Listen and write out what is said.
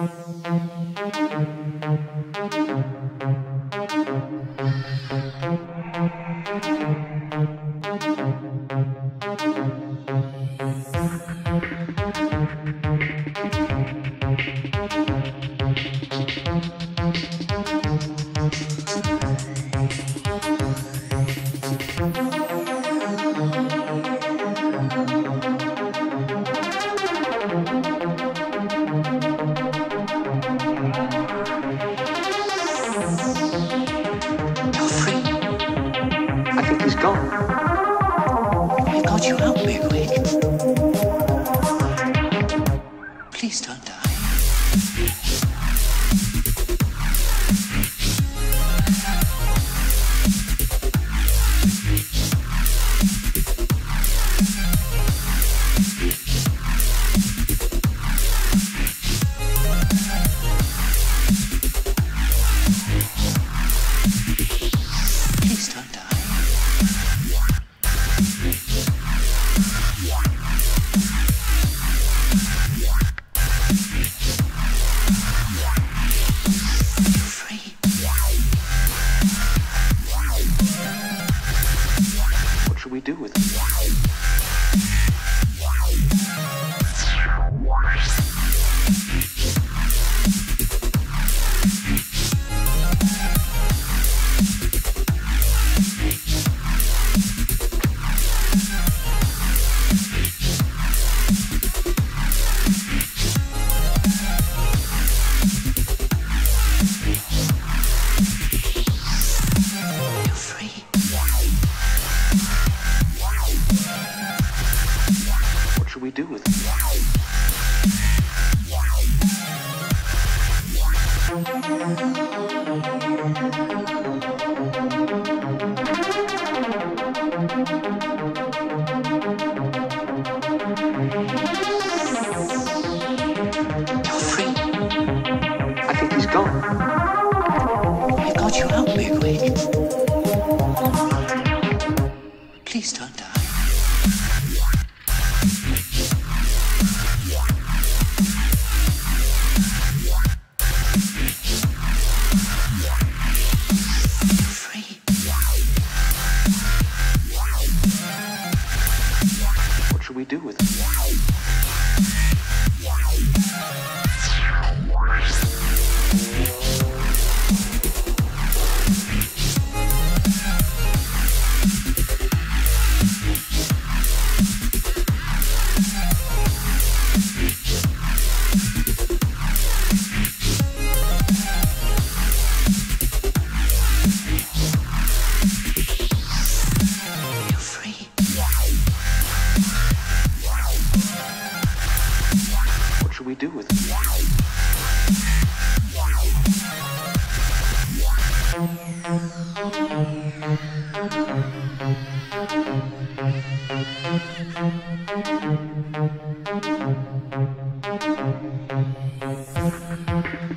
You're We've you help me, Please do with him? I think he's gone. We've got you out, Bigwig. Do with him? Thank you.